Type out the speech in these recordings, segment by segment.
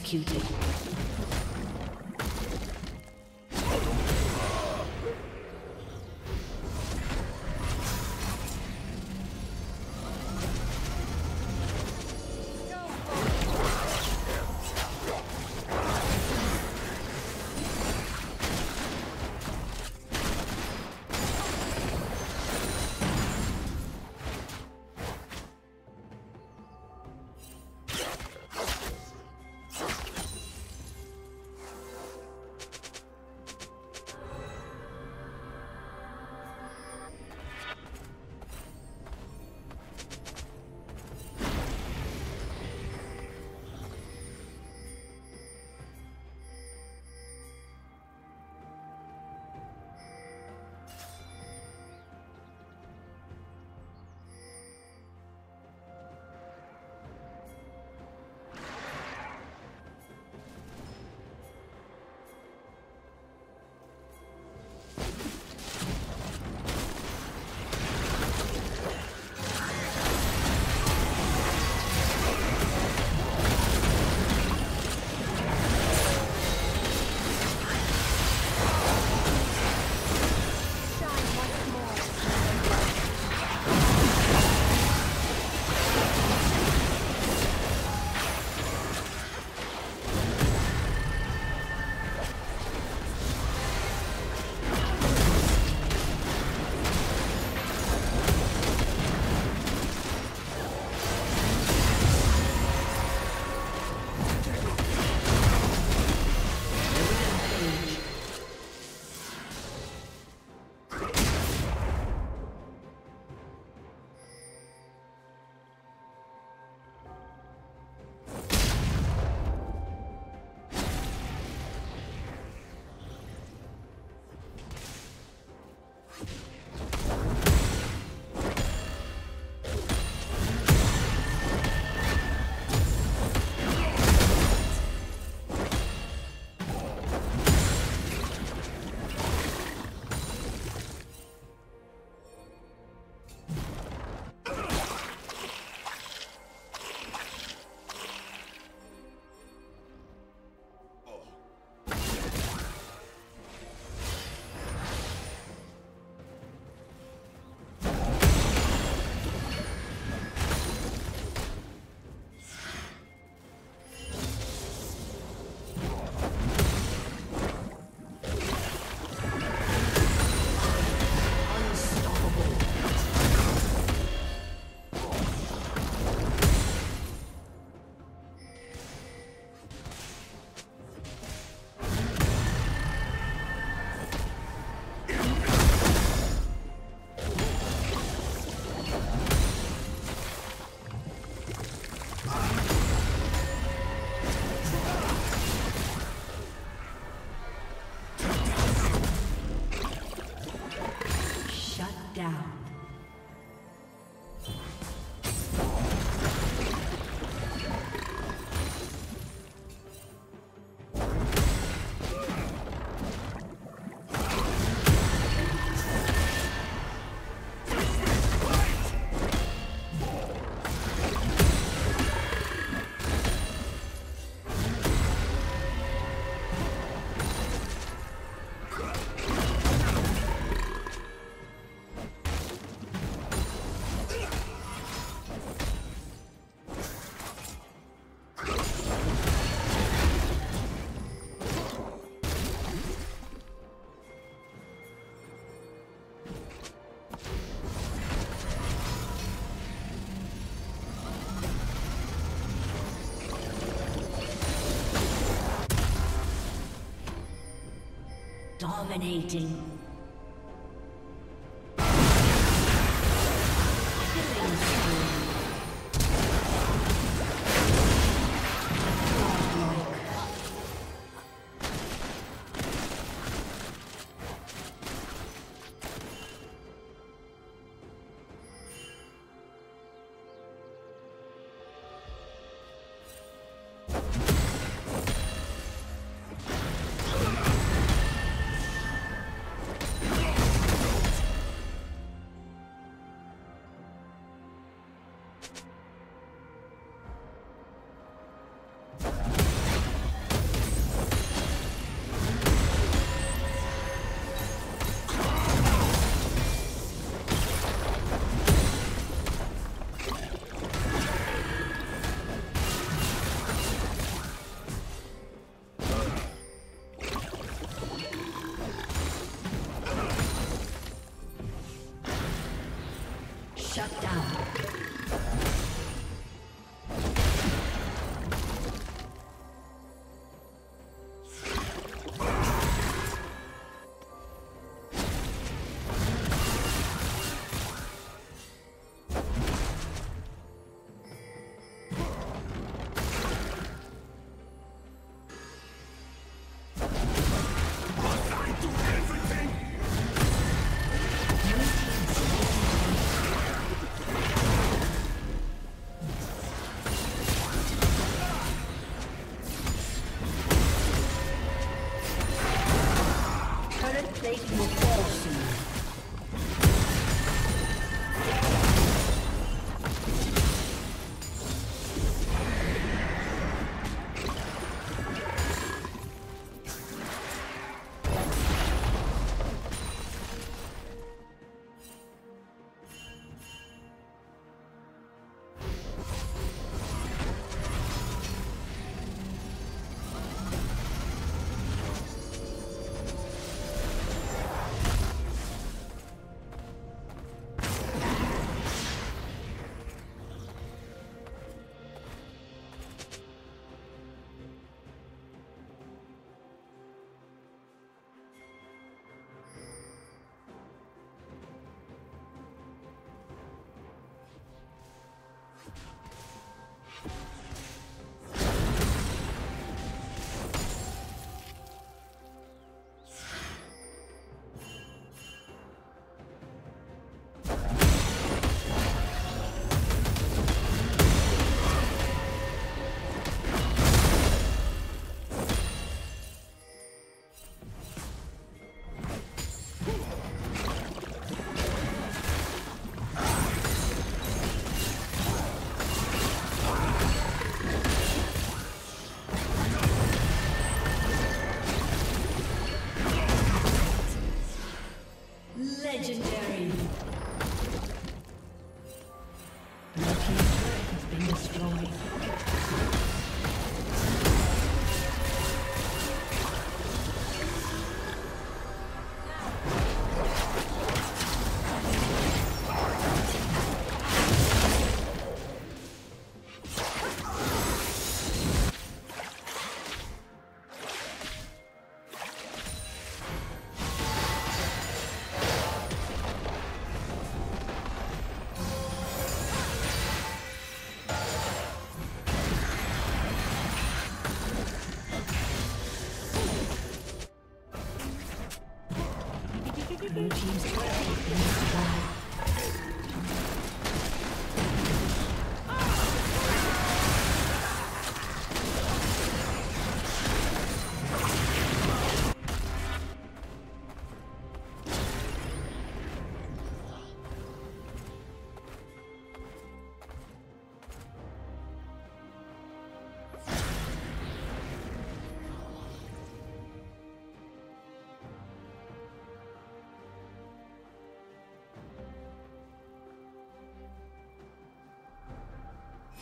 Executed. Dominating.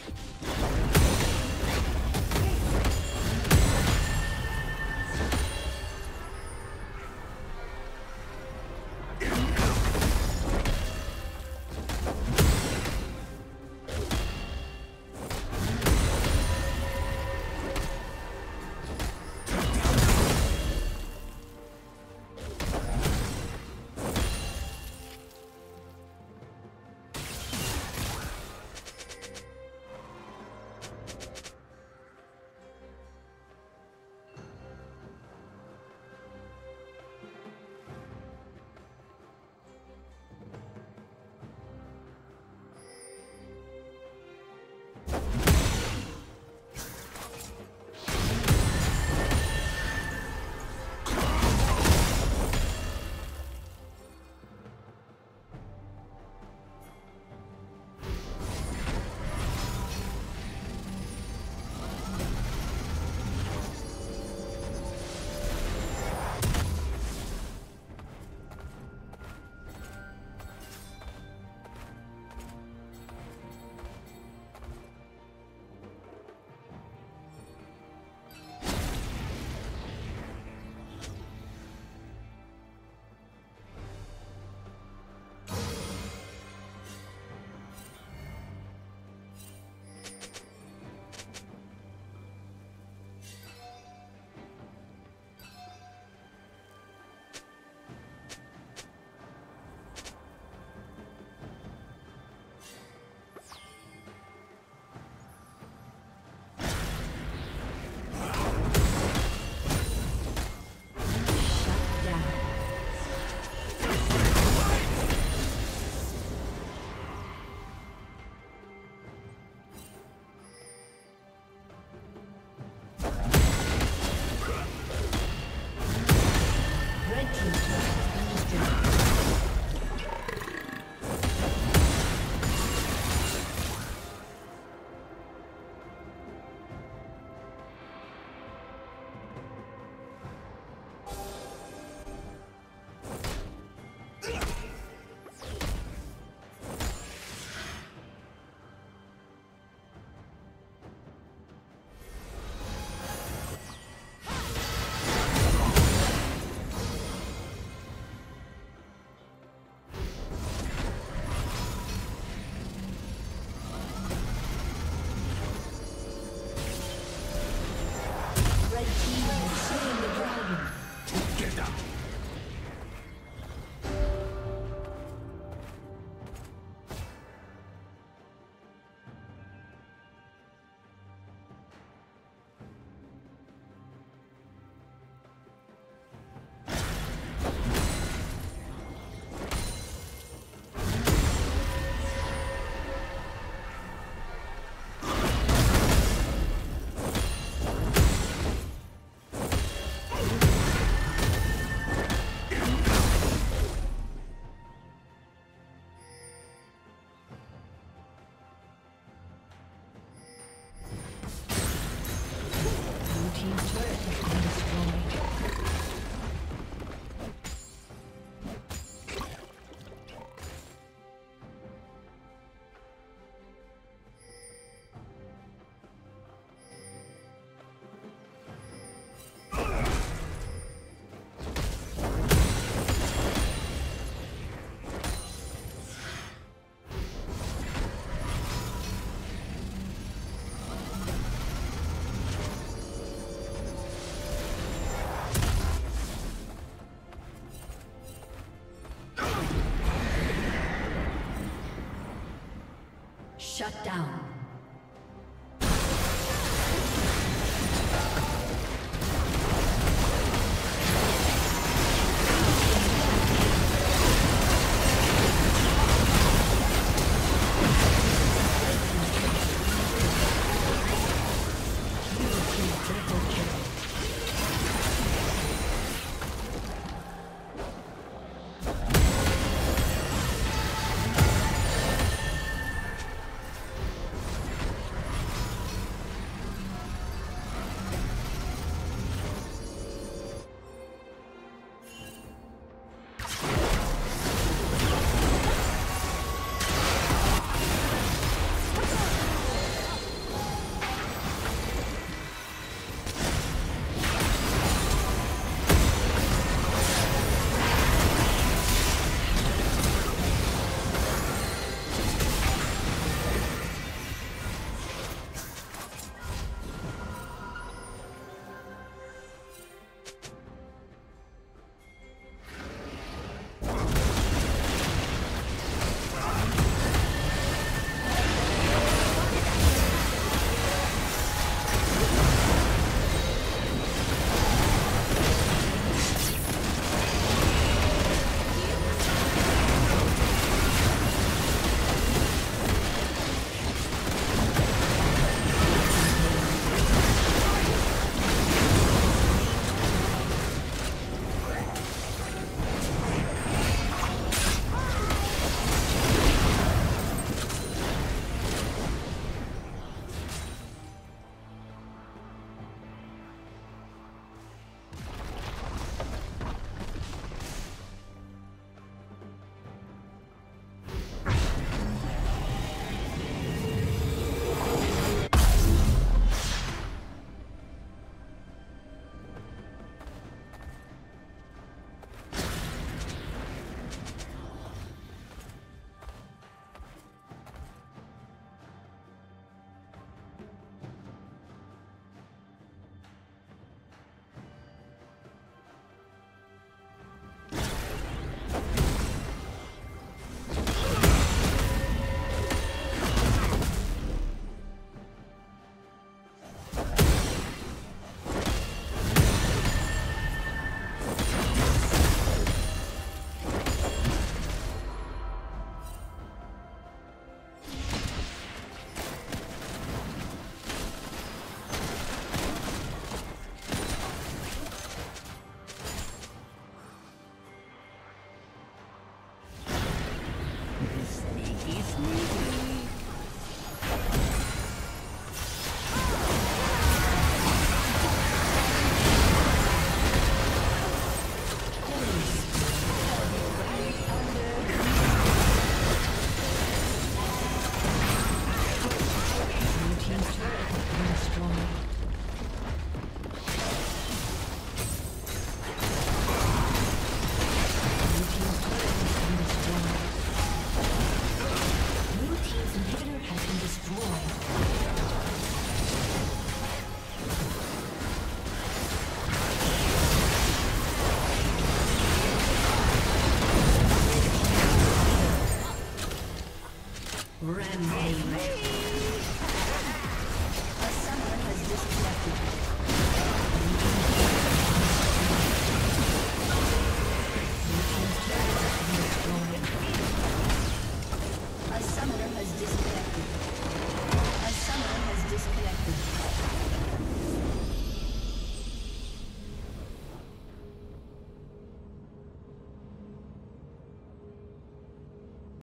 Oh.